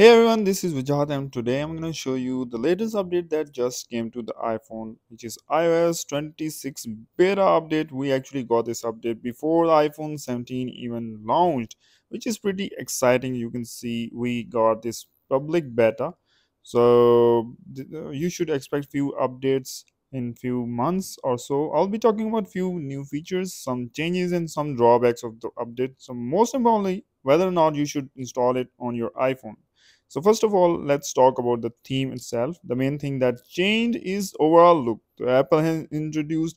Hey everyone, this is Vijat and today I'm going to show you the latest update that just came to the iPhone which is iOS 26 beta update. We actually got this update before the iPhone 17 even launched which is pretty exciting. You can see we got this public beta. So uh, you should expect few updates in few months or so. I'll be talking about few new features, some changes and some drawbacks of the update. So most importantly, whether or not you should install it on your iPhone. So first of all, let's talk about the theme itself. The main thing that changed is overall look. So Apple has introduced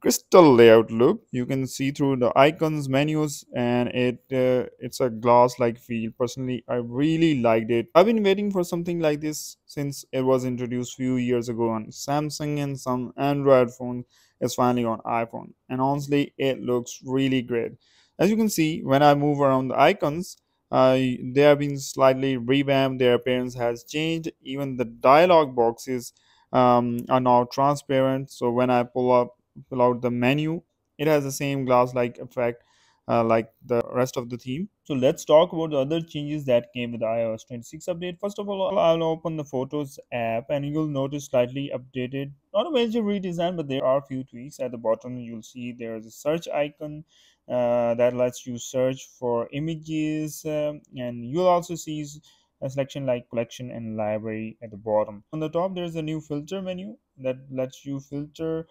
crystal layout look. You can see through the icons, menus, and it uh, it's a glass-like feel. Personally, I really liked it. I've been waiting for something like this since it was introduced few years ago on Samsung and some Android phones. It's finally on iPhone, and honestly, it looks really great. As you can see, when I move around the icons, they have been slightly revamped. Their appearance has changed. Even the dialog boxes um, are now transparent. So when I pull up pull out the menu, it has the same glass-like effect uh, like the rest of the theme. So let's talk about the other changes that came with iOS 26 update. First of all, I'll open the Photos app and you'll notice slightly updated, not a major redesign, but there are a few tweaks. At the bottom, you'll see there's a search icon uh, that lets you search for images um, and you'll also see a selection like collection and library at the bottom on the top there's a new filter menu that lets you filter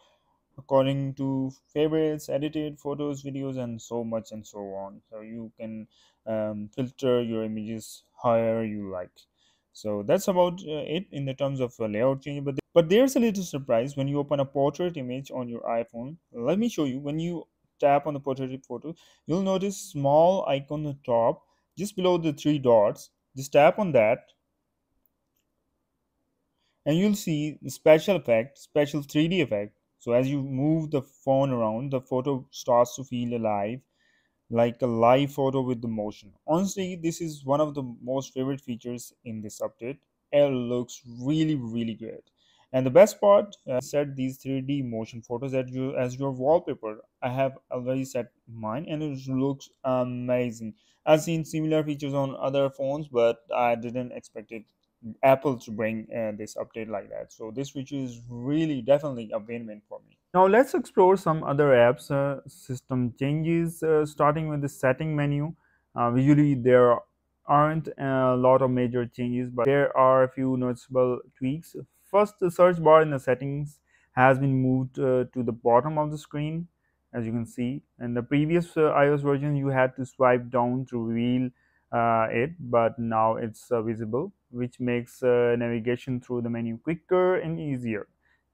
according to favorites edited photos videos and so much and so on. So you can um, filter your images however you like. So that's about uh, it in the terms of uh, layout change but, but there's a little surprise when you open a portrait image on your iphone. Let me show you. When you tap on the portrait photo, you'll notice small icon on the top just below the three dots. Just tap on that. And you'll see special effect, special 3D effect. So as you move the phone around, the photo starts to feel alive like a live photo with the motion. Honestly, this is one of the most favorite features in this update. It looks really, really great. And the best part, uh, set these 3D motion photos as your, as your wallpaper. I have already set mine and it looks amazing. I've seen similar features on other phones, but I didn't expect it Apple to bring uh, this update like that. So this feature is really definitely a win-win for me. Now let's explore some other apps uh, system changes uh, starting with the setting menu. Uh, visually there aren't a lot of major changes but there are a few noticeable tweaks First, the search bar in the settings has been moved uh, to the bottom of the screen as you can see. In the previous uh, iOS version, you had to swipe down to reveal it, but now it's uh, visible, which makes uh, navigation through the menu quicker and easier.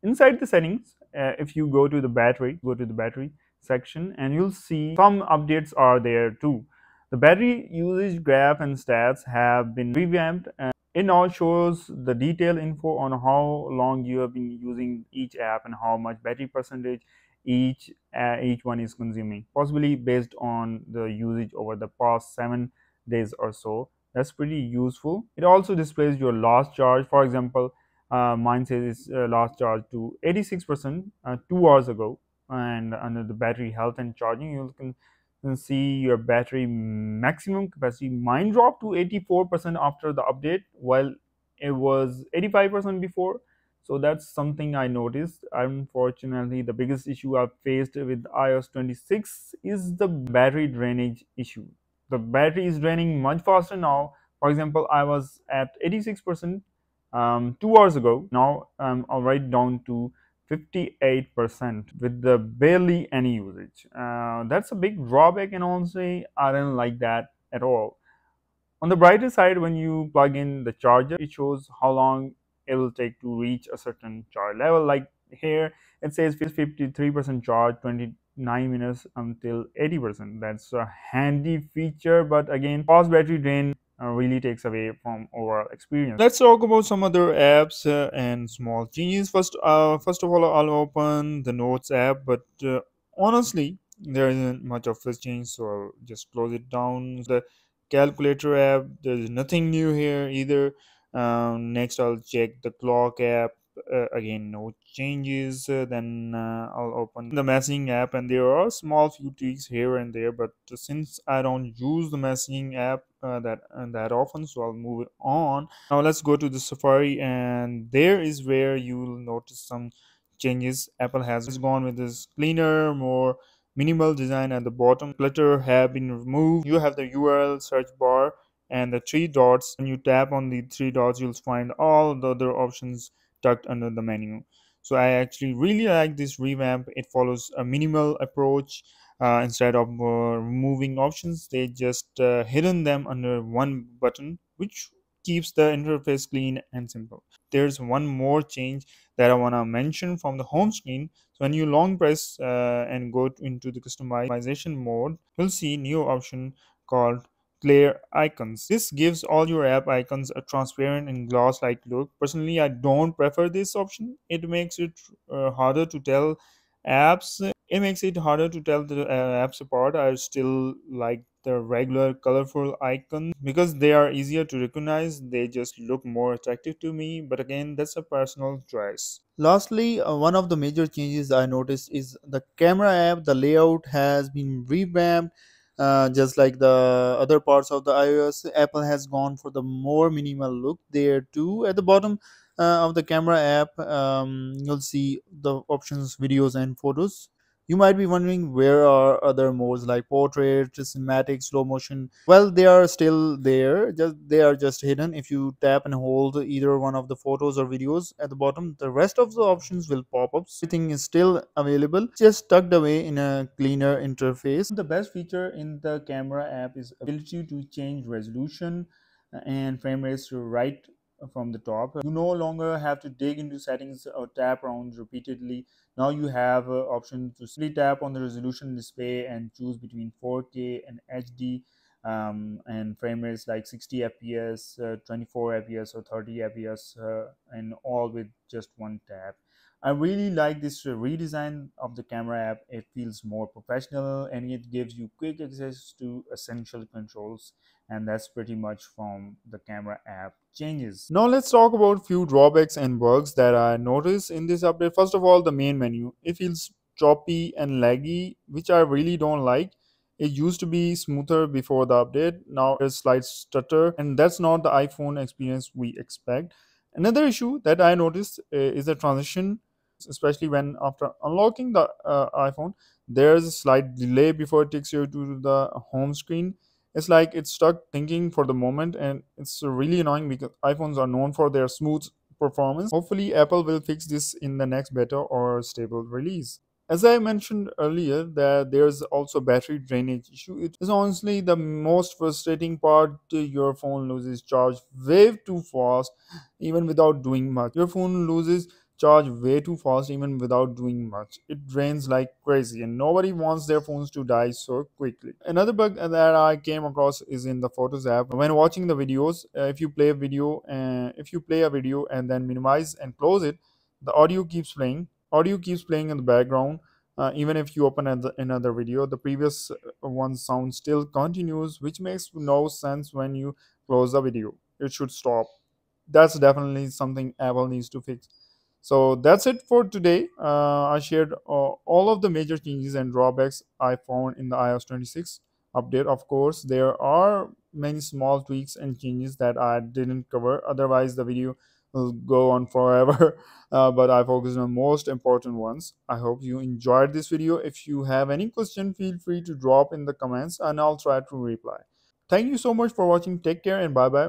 Inside the settings, uh, if you go to the battery, go to the battery section, and you'll see some updates are there too. The battery usage graph and stats have been revamped and it now shows the detailed info on how long you have been using each app and how much battery percentage each uh, each one is consuming possibly based on the usage over the past seven days or so. That's pretty useful. It also displays your last charge. For example uh, mine says uh, last charge to 86 percent uh, two hours ago. And under the battery health and charging you can can see your battery maximum capacity mine dropped to 84% after the update while it was 85% before. So that's something i noticed. Unfortunately the biggest issue i've faced with ios 26 is the battery drainage issue the battery is draining much faster now for example i was at 86% um, two hours ago now i'm right down to 58% with the barely any usage. Uh, that's a big drawback and honestly I don't like that at all. On the brighter side when you plug in the charger it shows how long it will take to reach a certain charge level like here it says 53% charge 29 minutes until 80% that's a handy feature but again fast battery drain uh, really takes away from overall experience. Let's talk about some other apps uh, and small changes. First, uh, first of all, I'll open the Notes app, but uh, honestly, there isn't much of a change, so I'll just close it down. The calculator app, there's nothing new here either. Um, next, I'll check the clock app. Uh, again no changes uh, then uh, i'll open the messaging app and there are small few tweaks here and there but since i don't use the messaging app uh, that uh, that often so i'll move it on. Now let's go to the safari and there is where you will notice some changes. Apple has gone with this cleaner more minimal design at the bottom. Clutter have been removed. You have the url search bar and the three dots. When you tap on the three dots you'll find all the other options tucked under the menu. So i actually really like this revamp. It follows a minimal approach uh, instead of uh, removing options. They just uh, hidden them under one button which keeps the interface clean and simple. There's one more change that i want to mention from the home screen. So when you long press uh, and go into the customization mode you'll see new option called clear icons. This gives all your app icons a transparent and gloss-like look. Personally, I don't prefer this option. It makes it uh, harder to tell apps. It makes it harder to tell the uh, apps apart. I still like the regular colorful icons because they are easier to recognize. They just look more attractive to me. But again, that's a personal choice. Lastly, uh, one of the major changes I noticed is the camera app. The layout has been revamped uh, just like the other parts of the iOS, Apple has gone for the more minimal look there too. At the bottom uh, of the camera app, um, you'll see the options, videos, and photos. You might be wondering where are other modes like portrait, cinematic, slow motion. Well, they are still there. Just they are just hidden. If you tap and hold either one of the photos or videos at the bottom, the rest of the options will pop up. Everything is still available, just tucked away in a cleaner interface. The best feature in the camera app is ability to change resolution uh, and frame rates to right from the top. You no longer have to dig into settings or tap around repeatedly. Now you have uh, option to simply tap on the resolution display and choose between 4K and HD um, and frame rates like 60 fps, uh, 24 fps or 30 fps uh, and all with just one tap. I really like this redesign of the camera app. It feels more professional and it gives you quick access to essential controls and that's pretty much from the camera app changes. Now let's talk about few drawbacks and bugs that I noticed in this update. First of all, the main menu. It feels choppy and laggy, which I really don't like. It used to be smoother before the update. Now it's slight stutter, and that's not the iPhone experience we expect. Another issue that I noticed uh, is the transition especially when after unlocking the uh, iphone there's a slight delay before it takes you to the home screen it's like it's stuck thinking for the moment and it's really annoying because iphones are known for their smooth performance hopefully apple will fix this in the next beta or stable release as I mentioned earlier, that there's also battery drainage issue. It is honestly the most frustrating part. Your phone loses charge way too fast, even without doing much. Your phone loses charge way too fast even without doing much. It drains like crazy and nobody wants their phones to die so quickly. Another bug that I came across is in the Photos app. When watching the videos, uh, if you play a video and uh, if you play a video and then minimize and close it, the audio keeps playing. Audio keeps playing in the background. Uh, even if you open another video, the previous uh, one sound still continues, which makes no sense when you close the video. It should stop. That's definitely something Apple needs to fix. So that's it for today. Uh, I shared uh, all of the major changes and drawbacks I found in the iOS 26 update. Of course, there are many small tweaks and changes that I didn't cover. Otherwise, the video will go on forever. Uh, but I focused on most important ones. I hope you enjoyed this video. If you have any question, feel free to drop in the comments and I'll try to reply. Thank you so much for watching. Take care and bye bye.